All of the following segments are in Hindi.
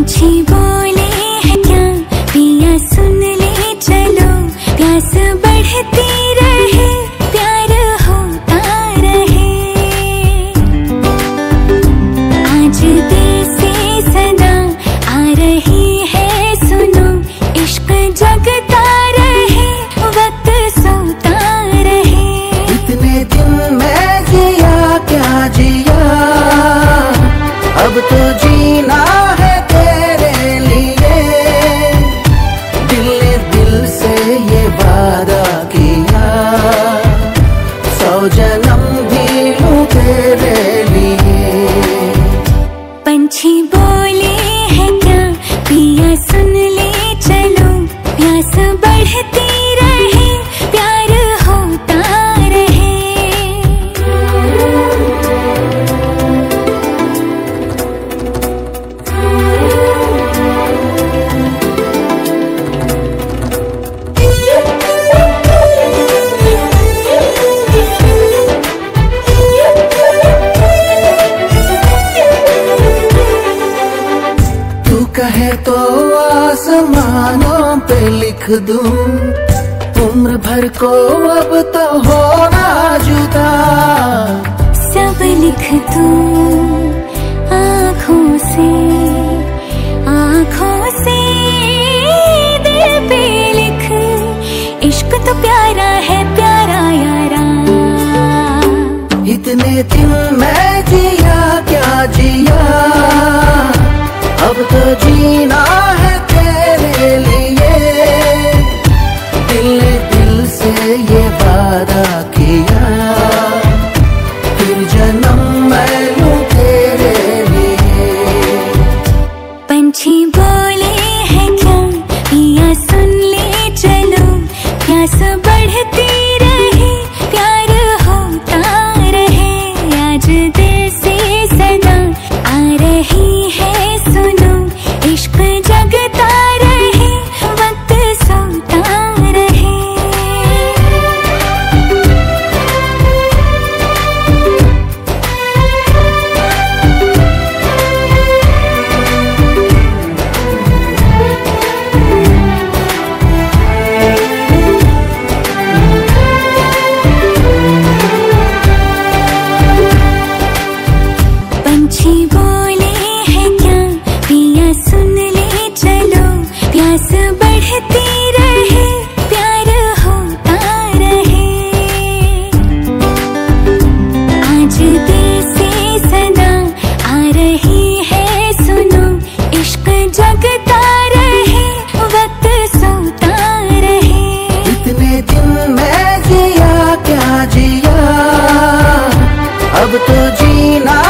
पंछी बोले हैं क्या? पिया सुन ले चलो प्यास बढ़ती जन्म आसमानों पे लिख दूँ। उम्र भर को अब तो होना जुदा। सब लिख तू आँखों से आँखों से दिल पे लिख। इश्क तो प्यारा है प्यारा यारा। इतने दिन मैं जिया क्या जिया। अब तो जीना है मैं बोले है क्या? पिया सुन ले चलो। प्यास बढ़ती रहे, प्यार होता रहे। आज दिल से सदा आ रही है, सुनो। इश्क जगता रहे, वक्त सोता रहे। इतने दिन मैं जिया, क्या जिया? अब तो जीना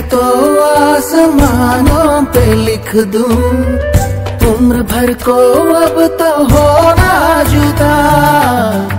तो आसमानों पे लिख दू। उम्र भर को अब तो होना जुदा।